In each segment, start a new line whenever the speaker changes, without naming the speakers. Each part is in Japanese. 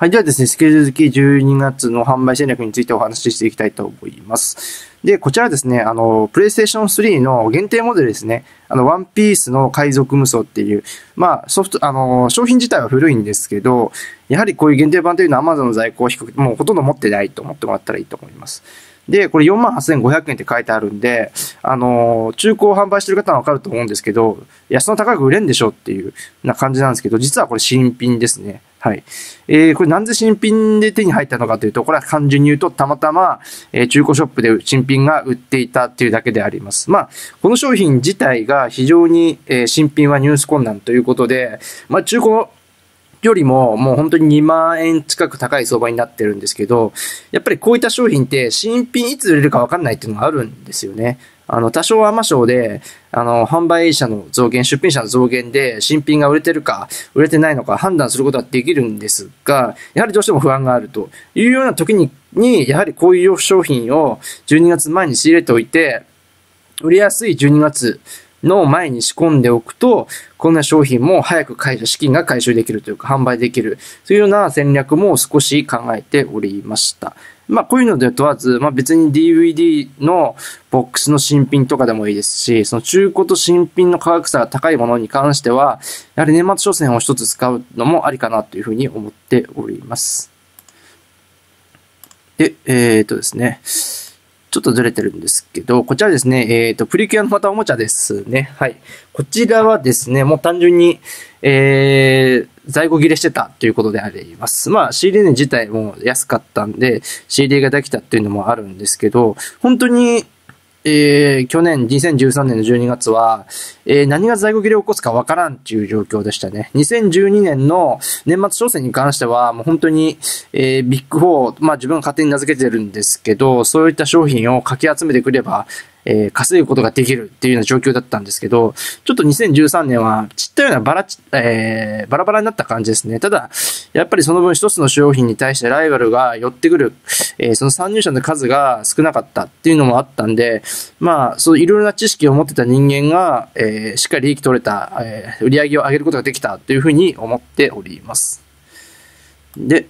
はい。ではですね、引き続き12月の販売戦略についてお話ししていきたいと思います。で、こちらですね、あの、PlayStation 3の限定モデルですね。あの、ワンピースの海賊無双っていう、まあ、ソフト、あの、商品自体は古いんですけど、やはりこういう限定版というのは Amazon の在庫を低く、もうほとんど持ってないと思ってもらったらいいと思います。で、これ48,500円って書いてあるんで、あの、中古を販売してる方はわかると思うんですけど、安の高く売れんでしょっていうな感じなんですけど、実はこれ新品ですね。はい。えー、これなんで新品で手に入ったのかというと、これは単純に言うと、たまたま、えー、中古ショップで新品が売っていたっていうだけであります。まあ、この商品自体が非常に、えー、新品はニュース困難ということで、まあ、中古よりももう本当に2万円近く高い相場になってるんですけど、やっぱりこういった商品って新品いつ売れるかわかんないっていうのがあるんですよね。あの、多少甘賞で、あの、販売者の増減、出品者の増減で、新品が売れてるか、売れてないのか判断することはできるんですが、やはりどうしても不安があるというような時に、に、やはりこういう商品を12月前に仕入れておいて、売れやすい12月の前に仕込んでおくと、こんな商品も早く解除、資金が回収できるというか、販売できるというような戦略も少し考えておりました。まあ、こういうので問わず、まあ、別に DVD のボックスの新品とかでもいいですし、その中古と新品の価格差が高いものに関しては、やはり年末商戦を一つ使うのもありかなというふうに思っております。で、えー、っとですね。ちょっとずれてるんですけど、こちらですね、えっ、ー、と、プリキュアのまたおもちゃですね。はい。こちらはですね、もう単純に、えー、在庫切れしてたということであります。まあ CD 自体も安かったんで、CD ができたっていうのもあるんですけど、本当にえー、去年2013年の12月は、えー、何が在庫切れを起こすかわからんっていう状況でしたね。2012年の年末商戦に関しては、もう本当に、えー、ビッグ4、まあ自分が勝手に名付けてるんですけど、そういった商品をかき集めてくれば、えー、稼ぐことができるっていうような状況だったんですけど、ちょっと2013年は散ったようなバラ、えー、バラバラになった感じですね。ただ、やっぱりその分一つの商品に対してライバルが寄ってくる、えー、その参入者の数が少なかったっていうのもあったんで、まあ、そういろいろな知識を持ってた人間が、えー、しっかり利益取れた、えー、売り上げを上げることができたというふうに思っております。で、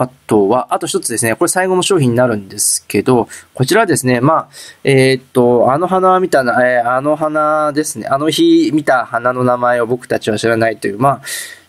あとは、あと一つですね、これ最後の商品になるんですけど、こちらですね、まあ、えー、っと、あの花見たな、えー、あの花ですね、あの日見た花の名前を僕たちは知らないという、まあ、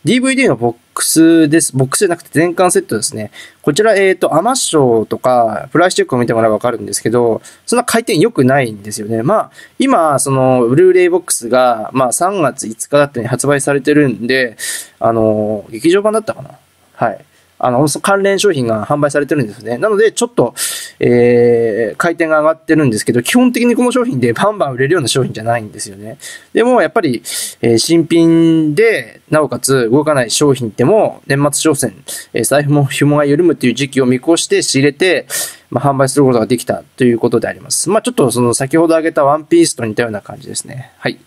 DVD のボックスです。ボックスじゃなくて全巻セットですね。こちら、えっ、と、アマッショーとか、プライスチェックを見てもらえばわかるんですけど、そんな回転良くないんですよね。まあ、今、その、ブルーレイボックスが、まあ、3月5日だったに発売されてるんで、あの、劇場版だったかなはい。あの、関連商品が販売されてるんですね。なので、ちょっと、えー、回転が上がってるんですけど、基本的にこの商品でバンバン売れるような商品じゃないんですよね。でも、やっぱり、えー、新品で、なおかつ動かない商品っても、年末商戦、えー、財布も紐が緩むっていう時期を見越して仕入れて、まあ、販売することができたということであります。まあ、ちょっとその先ほど挙げたワンピースと似たような感じですね。はい。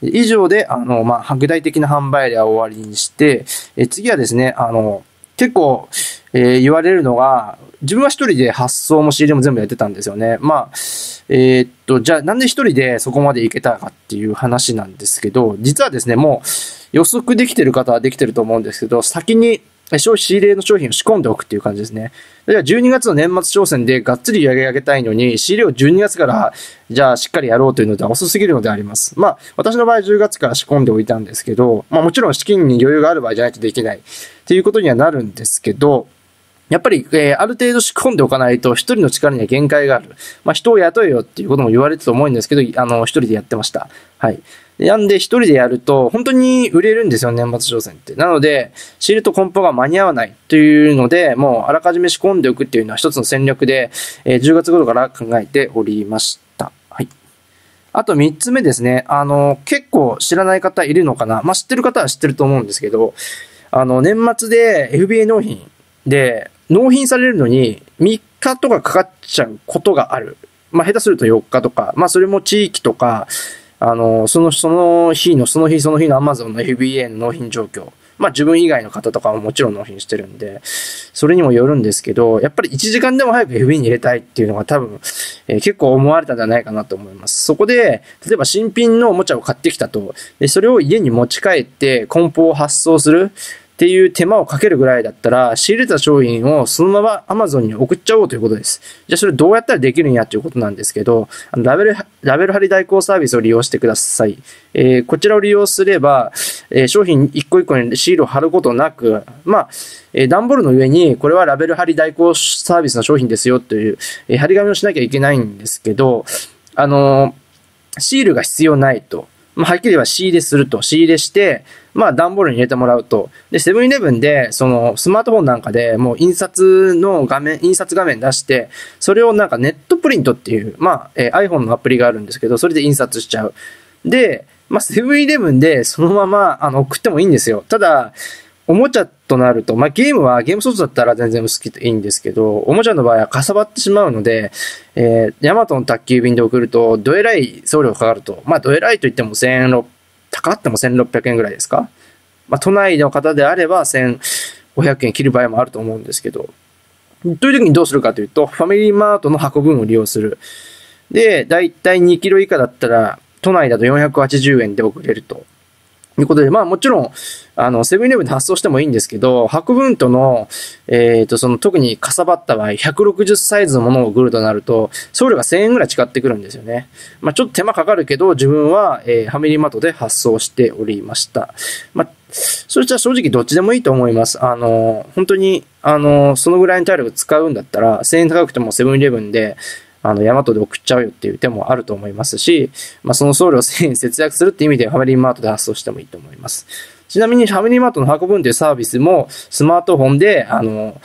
以上で、あの、まあ、具体的な販売例は終わりにして、え次はですね、あの、結構、えー、言われるのが、自分は一人で発想も仕入れも全部やってたんですよね。まあ、えー、っと、じゃあなんで一人でそこまでいけたかっていう話なんですけど、実はですね、もう予測できてる方はできてると思うんですけど、先に消費仕入れの商品を仕込んでおくっていう感じですね。じゃあ12月の年末商戦でがっつり売り上げたいのに、仕入れを12月からじゃあしっかりやろうというのでは遅すぎるのであります。まあ、私の場合10月から仕込んでおいたんですけど、まあもちろん資金に余裕がある場合じゃないとできないっていうことにはなるんですけど、やっぱり、えー、ある程度仕込んでおかないと、一人の力には限界がある。まあ、人を雇えよっていうことも言われてたと思うんですけど、あの、一人でやってました。はい。なんで一人でやると、本当に売れるんですよ、年末商戦って。なので、シールと梱包が間に合わないというので、もうあらかじめ仕込んでおくっていうのは一つの戦略で、えー、10月頃から考えておりました。はい。あと三つ目ですね。あの、結構知らない方いるのかなまあ、知ってる方は知ってると思うんですけど、あの、年末で FBA 納品で、納品されるのに3日とかかかっちゃうことがある。まあ、下手すると4日とか、まあ、それも地域とか、あの、その、その日の、その日その日の Amazon の FBA の納品状況。まあ自分以外の方とかももちろん納品してるんで、それにもよるんですけど、やっぱり1時間でも早く FBA に入れたいっていうのが多分、えー、結構思われたんじゃないかなと思います。そこで、例えば新品のおもちゃを買ってきたと、で、それを家に持ち帰って梱包を発送するっていう手間をかけるぐらいだったら、仕入れた商品をそのまま Amazon に送っちゃおうということです。じゃあそれどうやったらできるんやということなんですけど、あのラベル、ラベル貼り代行サービスを利用してください。えー、こちらを利用すれば、えー、商品一個一個にシールを貼ることなく、まあ、えー、段ボールの上に、これはラベル貼り代行サービスの商品ですよという、えー、貼り紙をしなきゃいけないんですけど、あのー、シールが必要ないと。まあ、はっきり言えば仕入れすると。仕入れして、まあ、段ボールに入れてもらうと。で、セブンイレブンで、その、スマートフォンなんかでもう印刷の画面、印刷画面出して、それをなんかネットプリントっていう、まあ、えー、iPhone のアプリがあるんですけど、それで印刷しちゃう。で、まあ、セブンイレブンでそのまま、あの、送ってもいいんですよ。ただ、おもちゃとなると、まあ、ゲームは、ゲームソフトだったら全然好きでいいんですけど、おもちゃの場合はかさばってしまうので、えー、ヤマトの宅急便で送ると、どえらい送料かかると。まあ、どえらいと言っても1600、高っても1600円ぐらいですか？まあ、都内の方であれば1500円切る場合もあると思うんですけど、という時にどうするかというと、ファミリーマートの箱分を利用する。で、だいたい2キロ以下だったら、都内だと480円で送れると。ということで、まあもちろん、あの、セブンイレブンで発送してもいいんですけど、白分との、えっ、ー、と、その特にかさばった場合、160サイズのものを送るとなると、送料が1000円ぐらい違ってくるんですよね。まあちょっと手間かかるけど、自分は、えー、ファミリーマートで発送しておりました。まあ、それじゃ正直どっちでもいいと思います。あの、本当に、あの、そのぐらいの体力使うんだったら、1000円高くてもセブンイレブンで、あの、ヤマトで送っちゃうよっていう手もあると思いますし、まあ、その送料1000円節約するって意味でファミリーマートで発送してもいいと思います。ちなみにファミリーマートの箱分というサービスもスマートフォンで、あの、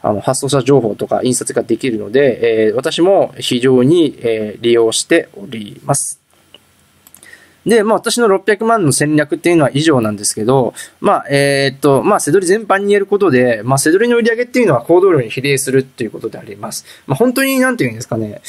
あの発送者情報とか印刷ができるので、えー、私も非常に、えー、利用しております。で、まあ私の600万の戦略っていうのは以上なんですけど、まあ、えー、っと、まあ、セドリ全般に言えることで、まあ、セドリの売り上げっていうのは行動量に比例するっていうことであります。まあ、本当になんていうんですかね、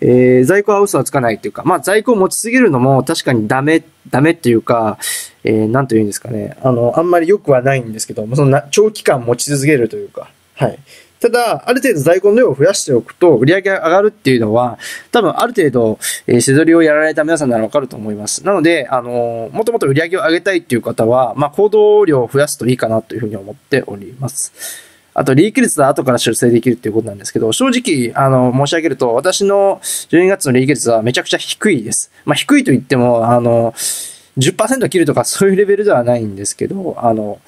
えー、在庫は嘘はつかないっていうか、まあ、在庫を持ちすぎるのも確かにダメ、ダメっていうか、えー、なんというんですかね、あの、あんまり良くはないんですけど、その長期間持ち続けるというか、はい。ただ、ある程度在庫の量を増やしておくと、売り上げが上がるっていうのは、多分ある程度、えー、せどりをやられた皆さんならわかると思います。なので、あのー、もともと売り上げを上げたいっていう方は、まあ、行動量を増やすといいかなというふうに思っております。あと、利益率は後から修正できるっていうことなんですけど、正直、あの、申し上げると、私の12月の利益率はめちゃくちゃ低いです。まあ、低いと言っても、あの、10%切るとかそういうレベルではないんですけど、あの、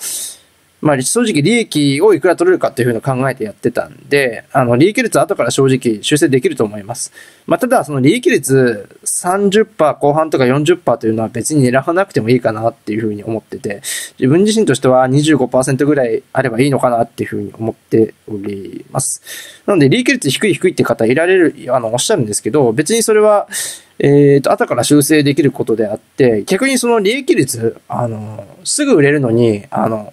まあ、正直利益をいくら取れるかっていうふうに考えてやってたんで、あの、利益率は後から正直修正できると思います。まあ、ただ、その利益率30%後半とか40%というのは別に狙わなくてもいいかなっていうふうに思ってて、自分自身としては25%ぐらいあればいいのかなっていうふうに思っております。なので、利益率低い低いって方いられる、あの、おっしゃるんですけど、別にそれは、えっ、ー、と、後から修正できることであって、逆にその利益率、あの、すぐ売れるのに、あの、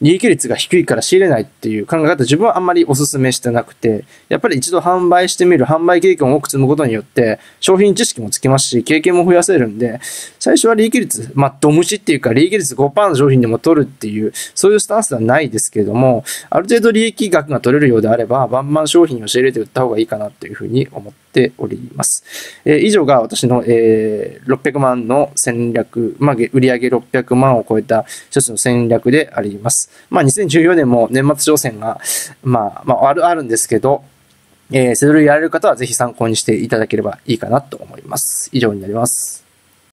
利益率が低いから仕入れないっていう考え方自分はあんまりお勧めしてなくて、やっぱり一度販売してみる、販売経験を多く積むことによって、商品知識もつきますし、経験も増やせるんで、最初は利益率、まあ、ドムシっていうか、利益率5%の商品でも取るっていう、そういうスタンスではないですけれども、ある程度利益額が取れるようであれば、バンバン商品を仕入れて売った方がいいかなというふうに思ってております。えー、以上が私の、えー、600万の戦略、まあ、売上600万を超えた一つの戦略であります。まあ、2014年も年末商戦が、まあ、まあ、ある、あるんですけど、えー、それをやられる方はぜひ参考にしていただければいいかなと思います。以上になります。